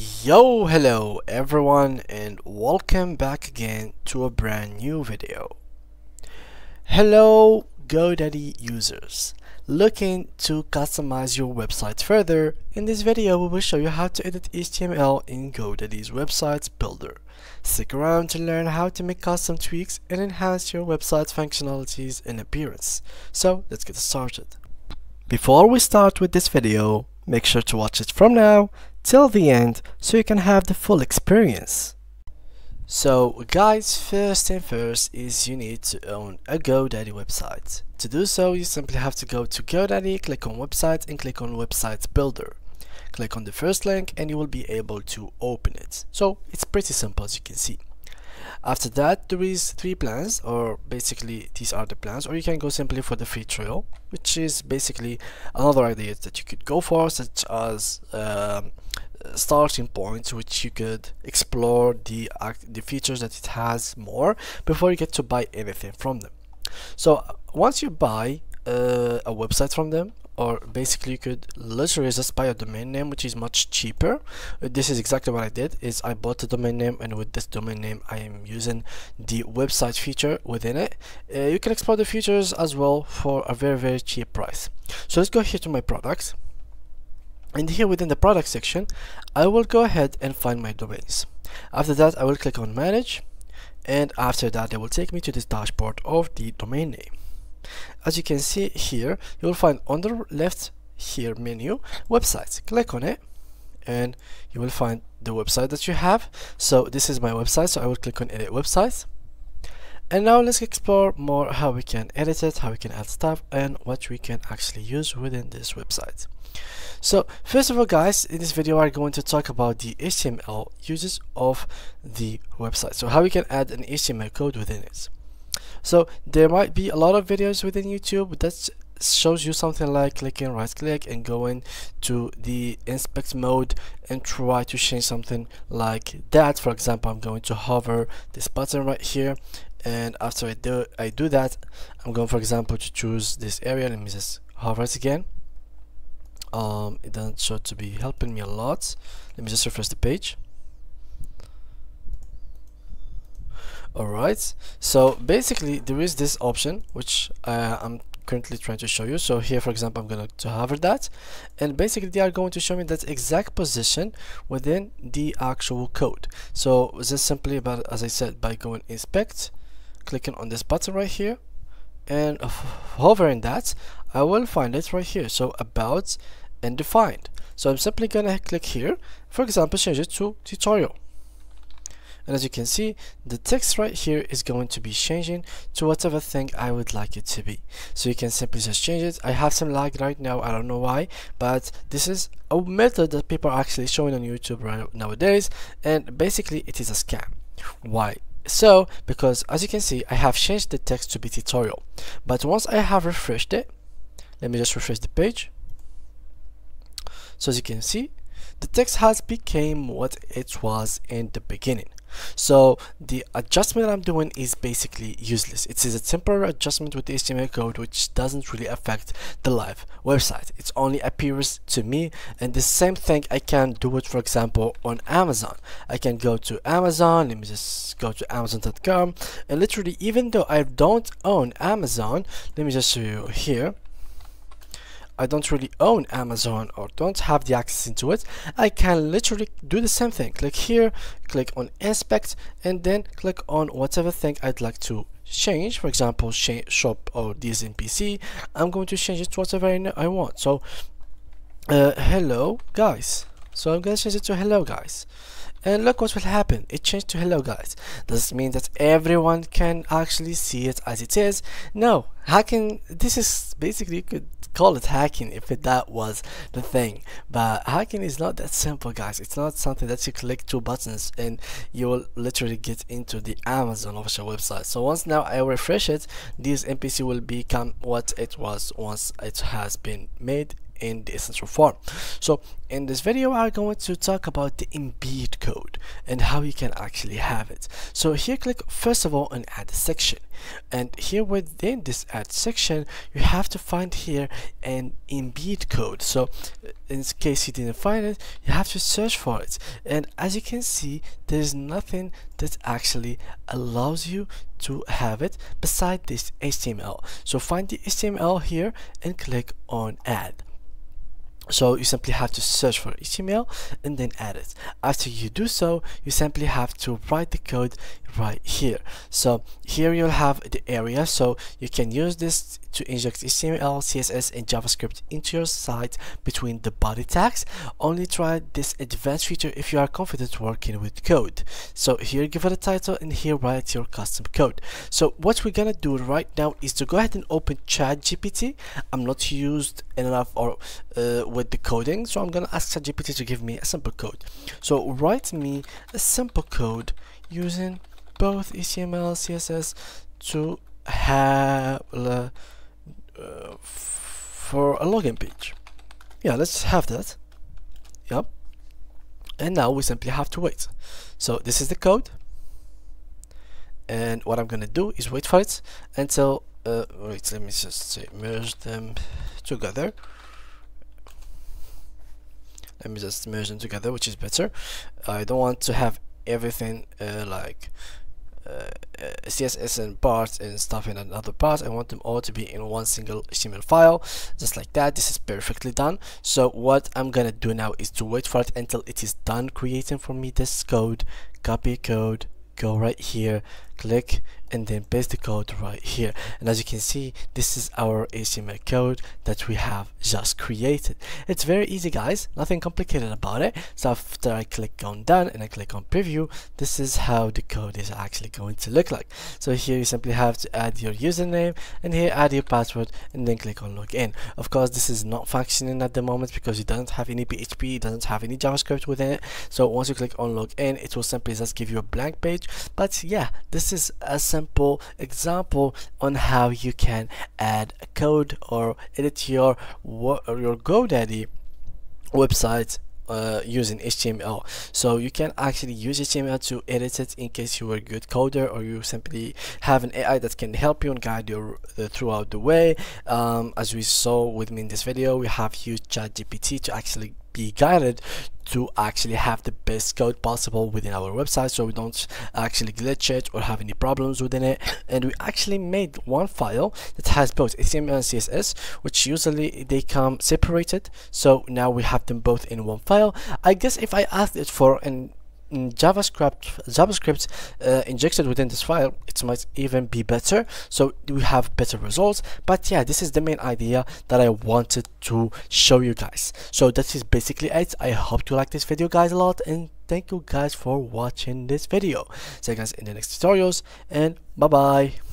Yo, hello everyone and welcome back again to a brand new video. Hello GoDaddy users. Looking to customize your website further, in this video we will show you how to edit HTML in GoDaddy's website builder. Stick around to learn how to make custom tweaks and enhance your website's functionalities and appearance. So let's get started. Before we start with this video, make sure to watch it from now till the end so you can have the full experience. So guys, first and first is you need to own a GoDaddy website. To do so, you simply have to go to GoDaddy, click on website and click on website builder. Click on the first link and you will be able to open it. So it's pretty simple as you can see. After that, there is three plans, or basically these are the plans, or you can go simply for the free trial, which is basically another idea that you could go for, such as um, starting points which you could explore the the features that it has more before you get to buy anything from them. So once you buy uh, a website from them or basically you could literally just buy a domain name which is much cheaper. Uh, this is exactly what I did is I bought the domain name and with this domain name I am using the website feature within it. Uh, you can explore the features as well for a very very cheap price. So let's go here to my products. And here within the product section I will go ahead and find my domains. After that I will click on manage. And after that it will take me to this dashboard of the domain name as you can see here you will find on the left here menu websites. Click on it and you will find the website that you have. So this is my website so I will click on edit websites and now let's explore more how we can edit it how we can add stuff and what we can actually use within this website. So first of all guys in this video I'm going to talk about the HTML uses of the website. So how we can add an HTML code within it so there might be a lot of videos within YouTube that shows you something like clicking right click and going to the inspect mode and try to change something like that. For example I'm going to hover this button right here and after I do I do that I'm going for example to choose this area. Let me just hover it again. Um, it doesn't show to be helping me a lot. Let me just refresh the page alright so basically there is this option which uh, I'm currently trying to show you. So here for example I'm going to hover that. And basically they are going to show me that exact position within the actual code. So this simply about as I said by going inspect clicking on this button right here. And hovering that I will find it right here. So about and defined. So I'm simply gonna click here. For example change it to tutorial and as you can see the text right here is going to be changing to whatever thing I would like it to be. So you can simply just change it. I have some lag right now. I don't know why but this is a method that people are actually showing on YouTube right nowadays and basically it is a scam. Why? So because as you can see I have changed the text to be tutorial. But once I have refreshed it let me just refresh the page. So as you can see the text has become what it was in the beginning so the adjustment I'm doing is basically useless. It is a temporary adjustment with the HTML code which doesn't really affect the live website. It only appears to me and the same thing I can do it for example on Amazon. I can go to Amazon let me just go to amazon.com and literally even though I don't own Amazon let me just show you here I don't really own Amazon or don't have the access into it, I can literally do the same thing. Click here, click on inspect, and then click on whatever thing I'd like to change. For example, shop or this PC. I'm going to change it to whatever I, I want. So, uh, hello guys. So I'm going to change it to hello guys and look what will happen it changed to hello guys does it mean that everyone can actually see it as it is no hacking this is basically could call it hacking if it, that was the thing. But hacking is not that simple guys. It's not something that you click two buttons and you will literally get into the amazon official website. So once now i refresh it this npc will become what it was once it has been made in the essential form. So in this video I'm going to talk about the embed code and how you can actually have it. So here click first of all on add section. And here within this add section you have to find here an embed code. So in case you didn't find it. You have to search for it. And as you can see there's nothing that actually allows you to have it beside this HTML so find the HTML here and click on add so you simply have to search for HTML and then add it. After you do so you simply have to write the code right here. So here you'll have the area. So you can use this to inject HTML, CSS and JavaScript into your site between the body tags. Only try this advanced feature if you are confident working with code. So here give it a title and here write your custom code. So what we're gonna do right now is to go ahead and open ChatGPT. I'm not used enough or uh, with the coding so I'm gonna ask ChatGPT to give me a simple code. So write me a simple code using both HTML, CSS to have uh, for a login page. Yeah, let's have that. Yep. And now we simply have to wait. So this is the code. And what I'm gonna do is wait for it until uh, wait, let me just say merge them together. Let me just merge them together, which is better. I don't want to have everything uh, like uh, CSS and parts and stuff in another part. I want them all to be in one single HTML file just like that. This is perfectly done. So what I'm gonna do now is to wait for it until it is done creating for me this code. Copy code. Go right here click and then paste the code right here. And as you can see this is our HTML code that we have just created. It's very easy guys. Nothing complicated about it. So after I click on done and I click on preview this is how the code is actually going to look like. So here you simply have to add your username and here add your password and then click on login. Of course this is not functioning at the moment because it doesn't have any PHP it doesn't have any JavaScript within it. So once you click on login it will simply just give you a blank page. But yeah this is a simple example on how you can add code or edit your or your GoDaddy website uh, using HTML so you can actually use HTML to edit it in case you are a good coder or you simply have an AI that can help you and guide you uh, throughout the way. Um, as we saw with me in this video we have used ChatGPT to actually be guided to actually have the best code possible within our website so we don't actually glitch it or have any problems within it. And we actually made one file that has both HTML and CSS which usually they come separated. So now we have them both in one file. I guess if I asked it for an JavaScript JavaScript uh, injected within this file it might even be better. So we have better results. But yeah this is the main idea that I wanted to show you guys. So that is basically it. I hope you like this video guys a lot. And thank you guys for watching this video. See you guys in the next tutorials. And bye bye